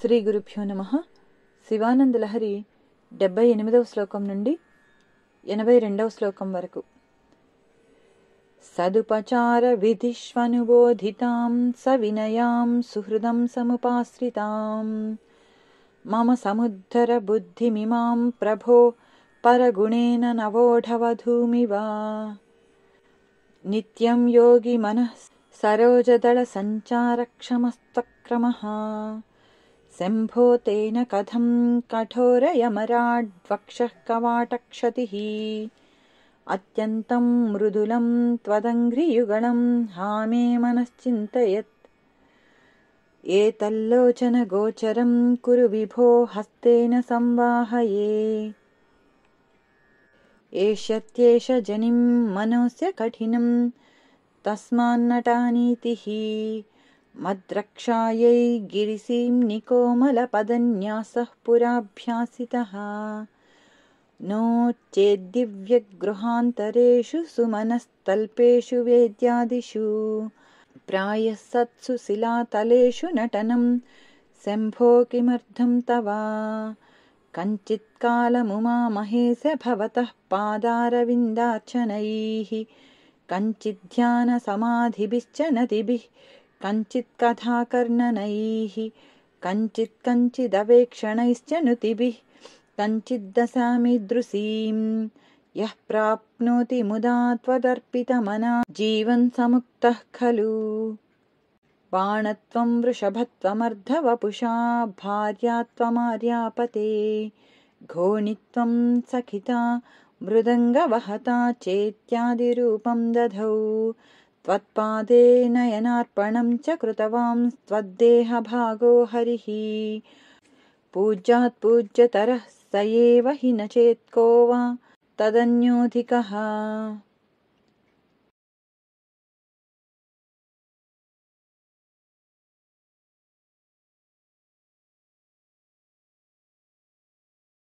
శ్రీ గురుభ్యో నమ. శివానంద లహరి డెబ్బై ఎనిమిదవ శ్లోకం నుండి ఎనభై రెండవ శ్లోకం వరకు. సదుపచార విధిష్వనుబోధితాం సవినయాం సుహృదం సముపాశ్రితాం. మమ సముద్ధర బుద్ధిమిమాం ప్రభో పరగుణేన నవోఢవధూమివా నిత్యం యోగి మనః సరోజదళ సంచారక్షమస్తక్రమः. शम्भो तेन कथं कठोरयमराड्वक्षः कवाटक्षतिः। अत्यन्तं मृदुलं मनश्चिन्तयत्। एतल्लोचनगोचरं कुरु विभो हस्तेन संवाहये। एष्यत्येष जनिं मनोऽस्य कठिनं तस्मान्नटानीतिः। मद्रक्षायै गिरिसीं निकोमलपदन्यासः पुराभ्यासितः। नो चेद्दिव्यगृहान्तरेषु सुमनस्तल्पेषु वेद्यादिषु। प्रायः सत्सु शिलातलेषु नटनं शम्भो किमर्थं तव? कञ्चित्कालमुमामहेश भवतः पादारविन्दार्चनैः। कञ्चिद्ध्यानसमाधिभिश्च नतिभिः कञ्चित्कथाकर्णनैः कञ्चित् कञ्चिदवेक्षणैश्च नुतिभिः कञ्चिद्दशामीदृशीं यः प्राप्नोति मुदा त्वदर्पितमना जीवन् समुक्तः खलु। बाणत्वं वृषभत्वमर्धवपुषा भार्या त्वमार्यापते घोणित्वं सखिता मृदङ्गवहता चेत्यादिरूपं दधौ त्वत्पादे नयनार्पणं च कृतवांस्त्वद्देहभागो हरिः। पूज्यात्पूज्यतरः स एव हि न चेत्को वा तदन्योऽधिकः